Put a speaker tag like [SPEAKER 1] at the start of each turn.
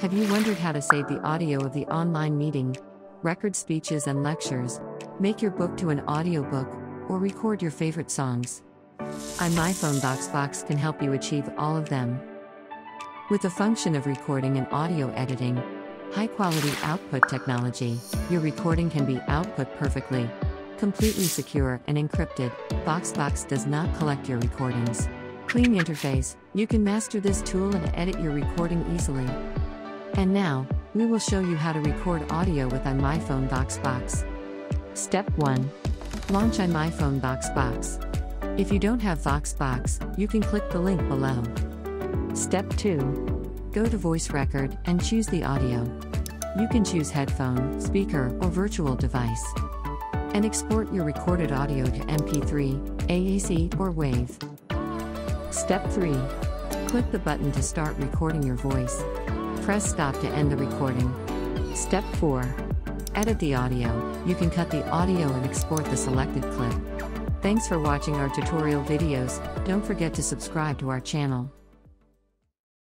[SPEAKER 1] Have you wondered how to save the audio of the online meeting, record speeches and lectures, make your book to an audiobook, or record your favorite songs? iMyFone VoxBox can help you achieve all of them. With the function of recording and audio editing, high quality output technology, your recording can be output perfectly, completely secure and encrypted. VoxBox does not collect your recordings. Clean interface, you can master this tool and edit your recording easily. And now, we will show you how to record audio with iMyFone VoxBox. Step 1. Launch iMyFone VoxBox. If you don't have VoxBox, you can click the link below. Step 2. Go to Voice Record and choose the audio. You can choose headphone, speaker, or virtual device. And export your recorded audio to MP3, AAC, or WAV. Step 3. Click the button to start recording your voice. Press stop to end the recording. Step 4. Edit the audio. You can cut the audio and export the selected clip. Thanks for watching our tutorial videos. Don't forget to subscribe to our channel.